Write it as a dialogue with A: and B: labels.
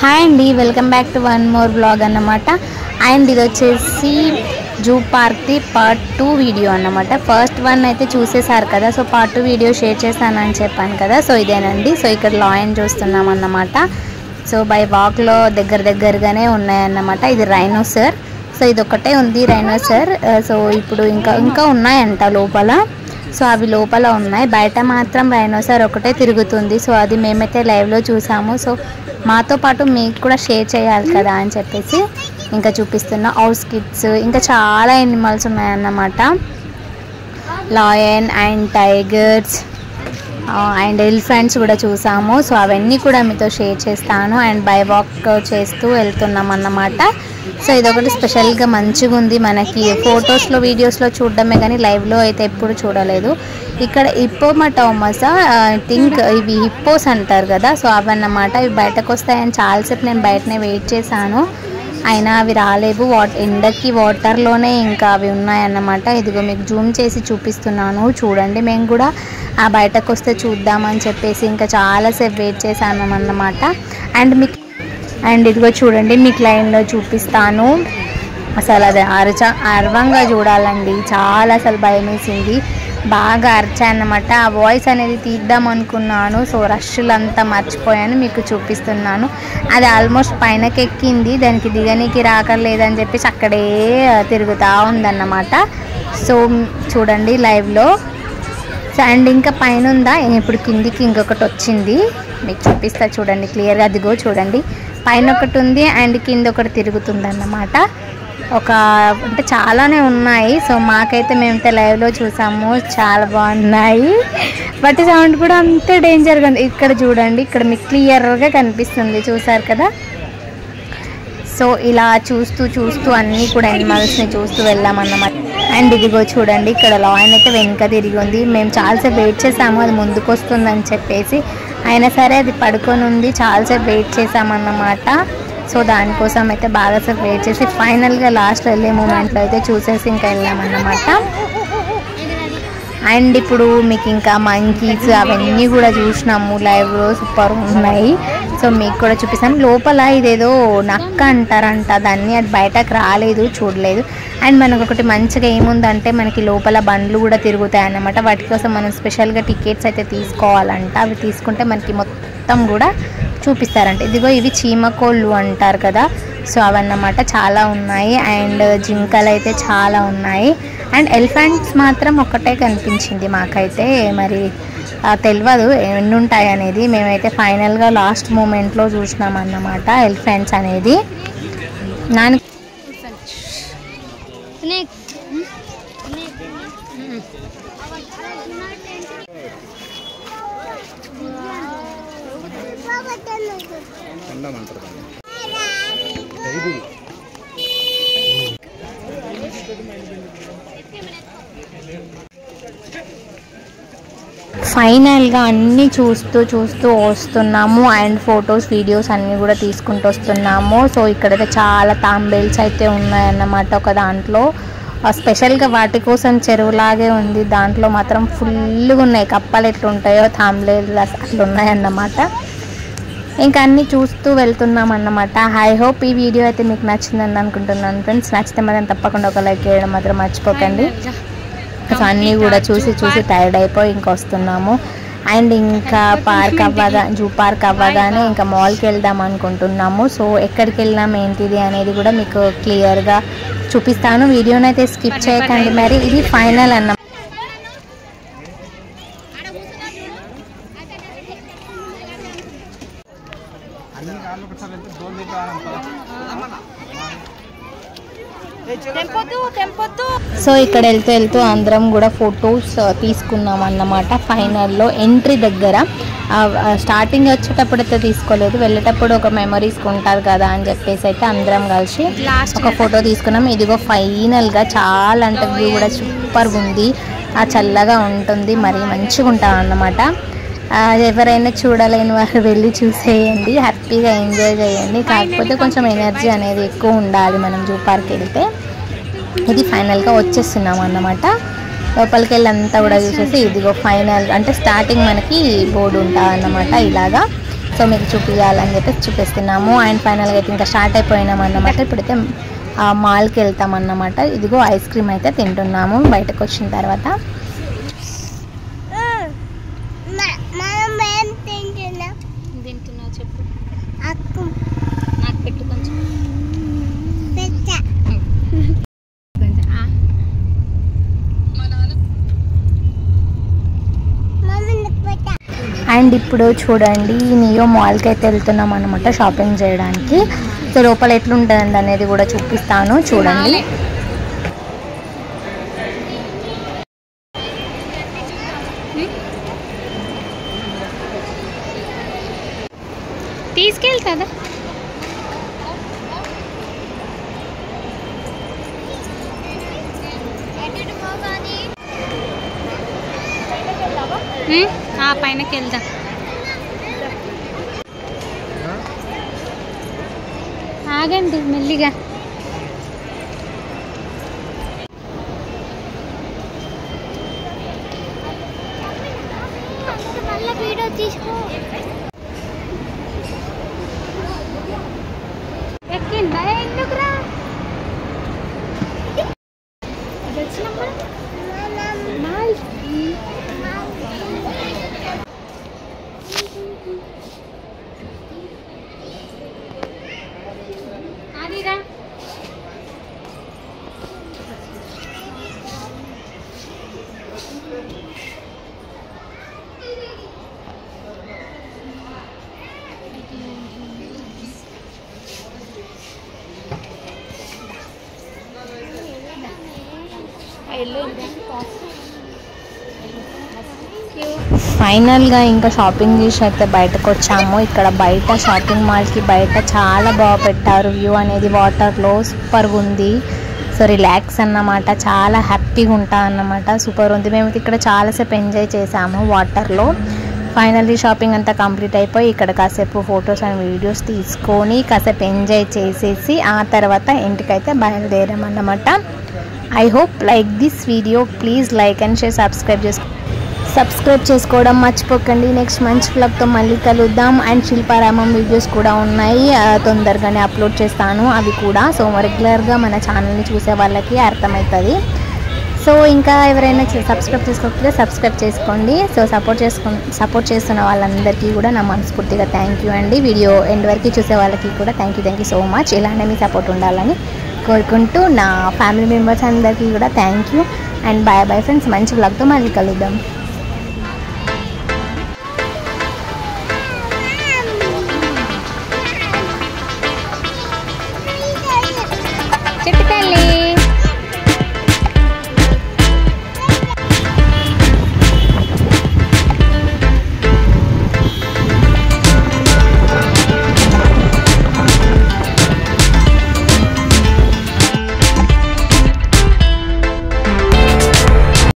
A: Hi అండి welcome back to one more blog అన్నమాట. And ఇది వచ్చేసి జూ పార్క్ది పార్ట్ టూ వీడియో అన్నమాట. ఫస్ట్ వన్ అయితే చూసేసారు కదా so part two video share చేస్తానని చెప్పాను కదా సో ఇదేనండి. సో ఇక్కడ లాయన్ చూస్తున్నాం అన్నమాట. సో బై వాక్లో దగ్గర దగ్గరగానే ఉన్నాయన్నమాట. ఇది రైనోసర్ సో ఇది ఒకటే ఉంది రైనోసర్ సో ఇప్పుడు ఇంకా ఇంకా ఉన్నాయంట లోపల. సో అవి లోపల ఉన్నాయి. బయట మాత్రం రైనోసార్ ఒకటే తిరుగుతుంది. సో అది మేమైతే లైవ్లో చూసాము. సో మాతో పాటు మీకు కూడా షేర్ చేయాలి కదా అని చెప్పేసి ఇంకా చూపిస్తున్న. హౌస్ కిడ్స్ ఇంకా చాలా ఎనిమల్స్ ఉన్నాయన్నమాట. Lion and tigers and elephants కూడా చూసాము. సో అవన్నీ కూడా మీతో షేర్ చేస్తాను. అండ్ బై వాక్ చేస్తూ వెళ్తున్నాం అన్నమాట. సో ఇదొకటి స్పెషల్గా మంచిగా ఉంది మనకి. ఫొటోస్లో వీడియోస్లో చూడడమే కానీ లైవ్లో అయితే ఎప్పుడు చూడలేదు. ఇక్కడ హిప్పోమటోమస్ ఐ థింక్ ఇవి హిప్పోస్ అంటారు కదా. సో అవన్నమాట. ఇవి బయటకు వస్తాయని చాలాసేపు నేను బయటనే వెయిట్ చేశాను. అయినా అవి రాలేవు వాట్ ఎండకి వాటర్లోనే ఇంకా అవి ఉన్నాయన్నమాట. ఇదిగో మీకు జూమ్ చేసి చూపిస్తున్నాను. చూడండి మేము కూడా ఆ బయటకు వస్తే చూద్దామని చెప్పేసి ఇంకా చాలాసేపు వెయిట్ చేశాను అన్నమాట. అండ్ మీకు అండ్ ఇదిగో చూడండి మీకు లైన్లో చూపిస్తాను. అసలు అది అరచ అర్వంగా చూడాలండి. చాలా అసలు భయం వేసింది బాగా అరచానమాట ఆ వాయిస్ అనేది తీద్దాం అనుకున్నాను. సో రష్లు అంతా మర్చిపోయాను. మీకు చూపిస్తున్నాను. అది ఆల్మోస్ట్ పైనకి ఎక్కింది. దానికి దిగనీకి రాకర్లేదని చెప్పేసి అక్కడే తిరుగుతూ ఉందన్నమాట. సో చూడండి లైవ్లో అండ్ ఇంకా పైన ఉందా? ఇప్పుడు కిందికి ఇంకొకటి వచ్చింది. మీకు చూపిస్తా చూడండి క్లియర్గా అదిగో చూడండి. పైన ఒకటి ఉంది అండ్ కింద ఒకటి తిరుగుతుంది అన్నమాట ఒక అంటే చాలానే ఉన్నాయి. సో మాకైతే మేమైతే లైవ్లో చూసాము. చాలా బాగున్నాయి. బట్ సౌండ్ కూడా అంతే డేంజర్గా ఉంది. ఇక్కడ చూడండి ఇక్కడ మీకు క్లియర్గా కనిపిస్తుంది. చూసారు కదా? సో ఇలా చూస్తూ చూస్తూ అన్నీ కూడా ఎనిమల్స్ని చూస్తూ వెళ్ళామన్నమాట. అండ్ ఇదిగో చూడండి ఇక్కడ లాయన్ అయితే వెనుక తిరిగి ఉంది. మేము చాలాసేపు వెయిట్ చేసాము అది ముందుకు వస్తుందని చెప్పేసి. అయినా సరే అది పడుకొని ఉంది చాలాసేపు వెయిట్ చేసామన్నమాట. సో దానికోసం అయితే బాగాసేపు వెయిట్ చేసి ఫైనల్గా లాస్ట్ వెళ్ళే మూమెంట్లో అయితే చూసేసి ఇంకా వెళ్ళామన్నమాట. అండ్ ఇప్పుడు మీకు ఇంకా మంకీస్ అవన్నీ కూడా చూసినాము లైవ్లో సూపర్ ఉన్నాయి. సో మీకు కూడా చూపిస్తాను. లోపల ఇదేదో నక్క అంటారంట. దాన్ని అది బయటకు రాలేదు చూడలేదు. అండ్ మనకు ఒకటి మంచిగా ఏముందంటే మనకి లోపల బండ్లు కూడా తిరుగుతాయి అన్నమాట వాటి కోసం మనం స్పెషల్గా టికెట్స్ అయితే తీసుకోవాలంట. అవి తీసుకుంటే మనకి మొత్తం కూడా చూపిస్తారంట. ఇదిగో ఇవి చీమకోళ్ళు అంటారు కదా. సో అవన్నమాట చాలా ఉన్నాయి. అండ్ జింకలు అయితే చాలా ఉన్నాయి. అండ్ ఎలిఫెంట్స్ మాత్రం ఒక్కటే కనిపించింది మాకైతే. మరి తెలియదు ఎన్ని ఉంటాయి అనేది మేమైతే ఫైనల్గా లాస్ట్ మూమెంట్లో చూసినాం అన్నమాట ఎలిఫెంట్స్ అనేది. నాని
B: అంటారు
A: ఫైనల్గా అన్నీ చూస్తూ చూస్తూ వస్తున్నాము అండ్ ఫొటోస్ వీడియోస్ అన్నీ కూడా తీసుకుంటూ వస్తున్నాము. సో ఇక్కడైతే చాలా తాంబేల్స్ అయితే ఉన్నాయన్నమాట ఒక దాంట్లో. స్పెషల్గా వాటి కోసం చెరువులాగే ఉంది. దాంట్లో మాత్రం ఫుల్గా ఉన్నాయి. కప్పలు ఎట్లుంటాయో తాంబేలు అట్లా ఉన్నాయన్నమాట ఇంకా అన్నీ చూస్తూ వెళ్తున్నాం అన్నమాట ఐ హోప్ ఈ వీడియో అయితే మీకు నచ్చిందని అనుకుంటున్నాను ఫ్రెండ్స్ నచ్చితే మాత్రం తప్పకుండా ఒక లైక్ చేయడం మాత్రం మర్చిపోకండి. అన్నీ కూడా చూసి చూసి టైర్డ్ అయిపోయి ఇంకా వస్తున్నాము. అండ్ ఇంకా పార్క్ అవ్వగా జూ పార్క్ అవ్వగానే ఇంకా మాల్కి వెళ్దాం అనుకుంటున్నాము. సో ఎక్కడికి వెళ్ళాం ఏంటిది అనేది కూడా మీకు క్లియర్గా చూపిస్తాను. వీడియోని అయితే స్కిప్ చేయకండి మరి. ఇది ఫైనల్ అన్న సో ఇక్కడ వెళ్తూ వెళ్తూ అందరం కూడా ఫొటోస్ తీసుకున్నాం అన్నమాట. ఫైనల్లో ఎంట్రీ దగ్గర. స్టార్టింగ్ వచ్చేటప్పుడు అయితే తీసుకోలేదు. వెళ్ళేటప్పుడు ఒక మెమరీస్ ఉంటారు కదా అని చెప్పేసి అయితే అందరం కలిసి ఒక ఫోటో తీసుకున్నాం. ఇదిగో ఫైనల్గా చాలా అంటే వ్యూ కూడా సూపర్గా ఉంది. ఆ చల్లగా ఉంటుంది. మరి మంచిగా ఉంటాం అన్నమాట. ఎవరైనా చూడలేని వారు వెళ్ళి చూసేయండి. హ్యాపీగా ఎంజాయ్ చేయండి. కాకపోతే కొంచెం ఎనర్జీ అనేది ఎక్కువ ఉండాలి మనం జూ పార్క్ వెళ్తే. ఇది ఫైనల్గా వచ్చేస్తున్నాం అన్నమాట. లోపలికి వెళ్ళి అంతా కూడా చూసేసి ఇదిగో ఫైనల్. అంటే స్టార్టింగ్ మనకి బోర్డు ఉంటుంది అన్నమాట ఇలాగా. సో మీకు చూపించాలని చెప్పేసి చూపిస్తున్నాము. అండ్ ఫైనల్గా అయితే ఇంకా స్టార్ట్ అయిపోయినాం అన్నమాట. ఇప్పుడైతే ఆ మాల్కి వెళ్తాం అన్నమాట. ఇదిగో ఐస్ క్రీమ్ అయితే తింటున్నాము బయటకు వచ్చిన తర్వాత
C: మనం ఏం తింటున్నాం?
A: చెప్పు. అండ్ ఇప్పుడు చూడండి నియో మాల్కి అయితే వెళ్తున్నాం అనమాట షాపింగ్ చేయడానికి. సో లోపల ఎట్లుంటుంది అనేది కూడా చూపిస్తాను చూడండి. తీసుకెళ్తుందా? ఆ పైనకి వెళ్దాం. ఆగండి మెల్లిగా
C: మళ్ళీ వీడియో తీసుకో
A: ఎక్కిందా ఎందుకురా అదిరా ఫైనల్గా ఇంకా షాపింగ్ చేసి అయితే బయటకు వచ్చాము ఇక్కడ బయట షాపింగ్ మాల్కి బయట చాలా బాగా పెట్టారు. వ్యూ అనేది వాటర్లో సూపర్గా ఉంది. సో రిలాక్స్ అన్నమాట. చాలా హ్యాపీగా ఉంటా అన్నమాట. సూపర్ ఉంది. మేము ఇక్కడ చాలాసేపు ఎంజాయ్ చేసాము వాటర్లో ఫైనల్లీ షాపింగ్ అంతా కంప్లీట్ అయిపోయి ఇక్కడ కాసేపు ఫొటోస్ అండ్ వీడియోస్ తీసుకొని కాసేపు ఎంజాయ్ చేసేసి ఆ తర్వాత ఇంటికైతే బయలుదేరామన్నమాట. I hope like this video please like and share subscribe చేసుకో సబ్స్క్రైబ్ చేసుకోవడం మర్చిపోకండి. నెక్స్ట్ మంచి వ్లాగ్తో మళ్ళీ కలుద్దాం. అండ్ శిల్పారామం వీడియోస్ కూడా ఉన్నాయి. తొందరగానే అప్లోడ్ చేస్తాను. అవి కూడా. సో రెగ్యులర్గా మన ఛానల్ని చూసే వాళ్ళకి అర్థమవుతుంది. సో ఇంకా ఎవరైనా సబ్స్క్రైబ్ చేసుకోకపోతే సబ్స్క్రైబ్ చేసుకోండి. సో సపోర్ట్ చేసుకో సపోర్ట్ చేస్తున్న వాళ్ళందరికీ కూడా నా మనస్ఫూర్తిగా థ్యాంక్ యూ అండి. వీడియో ఎండ్ వరకు చూసే వాళ్ళకి కూడా thank you thank you so much ఇలానే మీ సపోర్ట్ ఉండాలని కోరుకుంటూ నా ఫ్యామిలీ మెంబర్స్ అందరికీ కూడా thank you and bye bye friends మంచి వ్లాగ్తో మళ్ళీ కలుద్దాం.